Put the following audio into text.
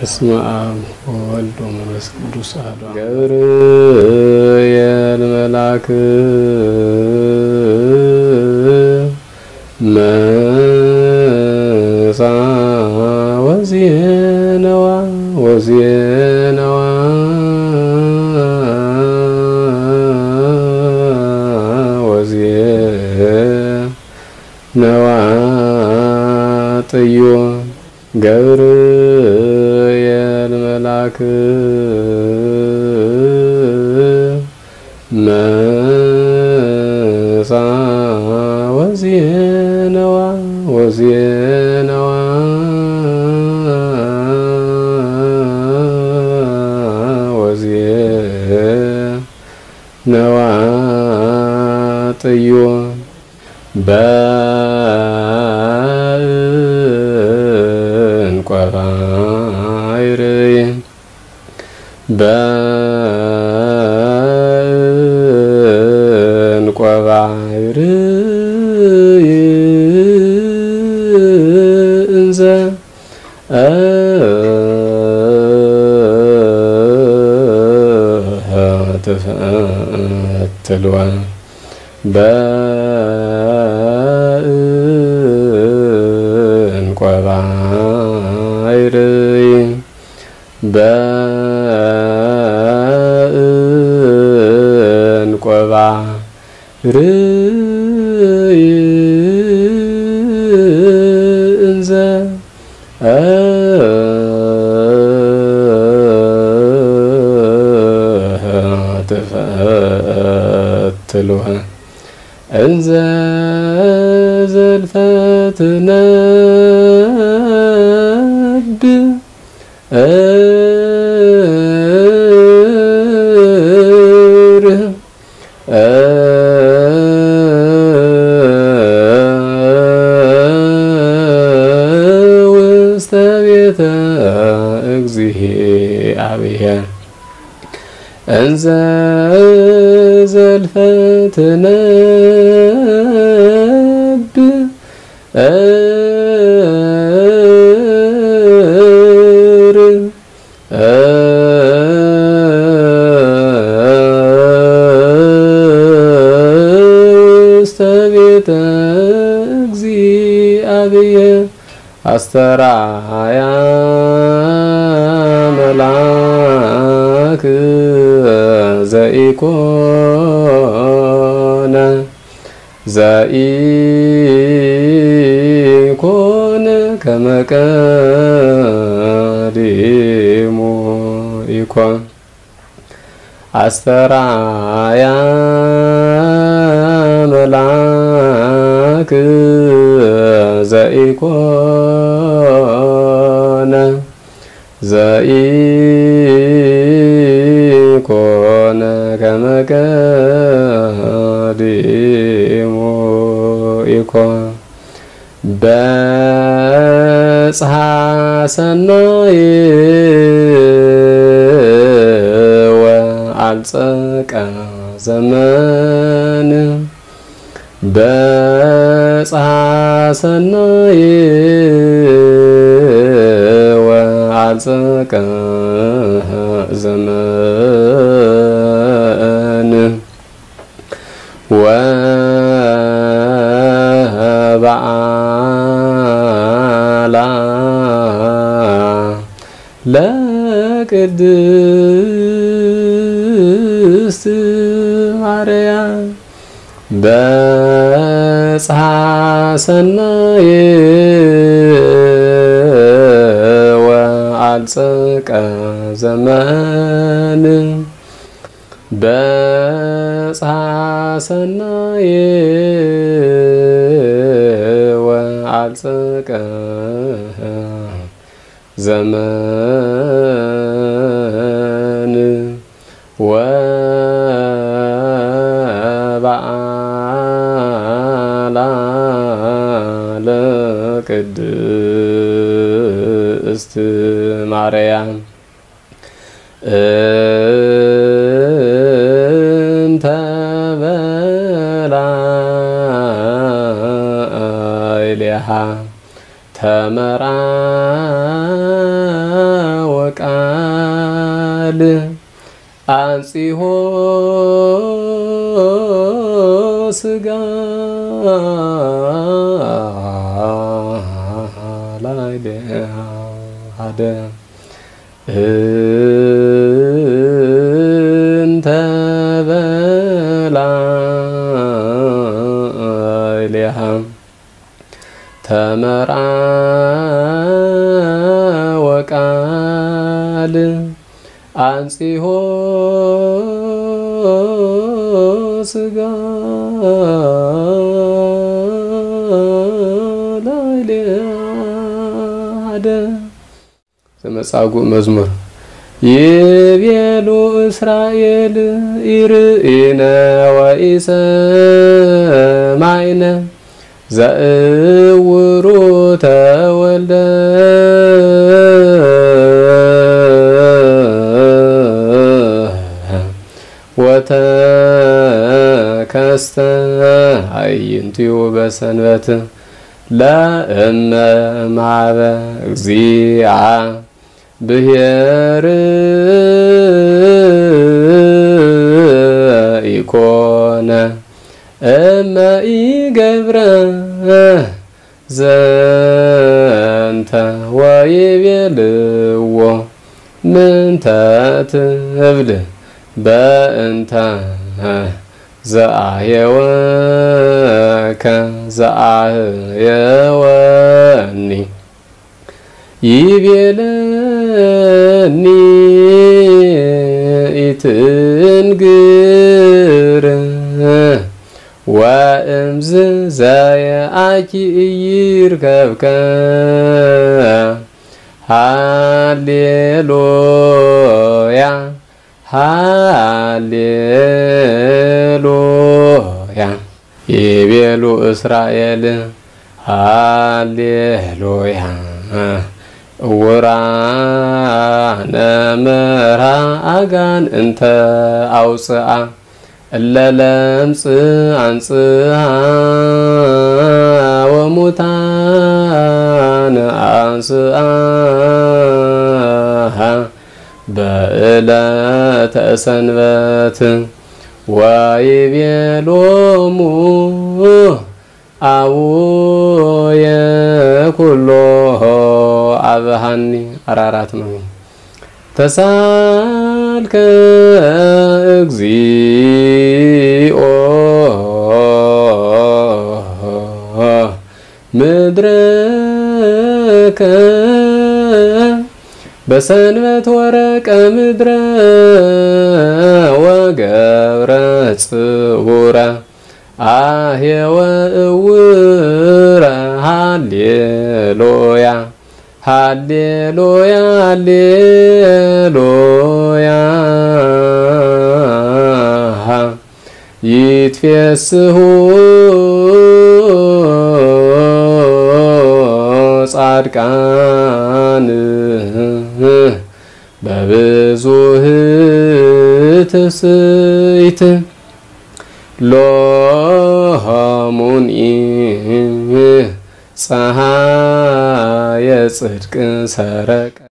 በስመ አብ ወወልድ ወመንፈስ ቅዱስ አሐዱ ገብርኤል መልአክ መጻ ወዜነዋ ወዜነዋ ወዜነዋ ጥዮ መልአክ መጻ ወዜነዋ ወዜነዋ ወዜነዋ ጥዮ ትፈትልዋ በእንቆ ባሕርይ በእንቆ ባሕርይ قاتلها أنزاز الفاتنة Yeah. أنزل زلفتنا أر أستغيت أكزي أبي أسترعى يا ملاك. ዘኢኮነ ዘኢኮነ ከመቀዲሙ ኢኮን አስተራያ መላክ ዘኢኮነ ዘኢኮነ ከመቀዲሙ ኢኮን በጽሐ ሰናይ ወአልጸቀ ዘመን በጽሐ ሰናይ ወአልጸቀ ዘመን ወበዓላ ለቅድስት ማርያም በጽሐ ወአልጸቀ ዘመን በጽሐ ዘመን ወበዓላ ለቅድስት ማርያም እንተ በላዕሌሃ ተመራ ቃል አንጺሆ ስጋ እንተ በላዕሌሃ ተመርአ አንጺሆ ስጋ ላዕሌሃ ዘመጻጉዕ መዝሙር ይቤሉ እስራኤል ኢርእነ ወኢሰማይነ ዘእውሩ አይንቲዩ በሰንበት ለእመ ማበ እግዚአ ብሔር ኢኮነ እመ ኢገብረ ዘንተ ወይቤልዎ ምንተ ትብል በእንተ ዘአየወከ ዘአየወኒ ይቤለኒ ኢትንግር ወእምዝ ዘየአኪ ኢይርከብከ ሃሌሉያ ሃሌሉያ። ይቤሉ እስራኤል ሃሌሉያ። እውራነ መርሃ አጋን እንተ አውፅአ እለ ለምጽ አንጽሃ ወሙታን አንስአ በዕለተ ሰንበት ወይቤሎሙ አቡየ ኩሎ አብሃኒ አራራት ነው። ተሳልከ እግዚኦ ምድረከ በሰንበት ወረቀ ምድረ ወገብረ ጽቡረ አሄወ እውረ ሃሌሉያ ሃሌሉያ ሃሌሉያ። ይትፌስሑ ጻድቃን ትስይት ሎሙኒ ፀሐየ ጽድቅ ሰረቀ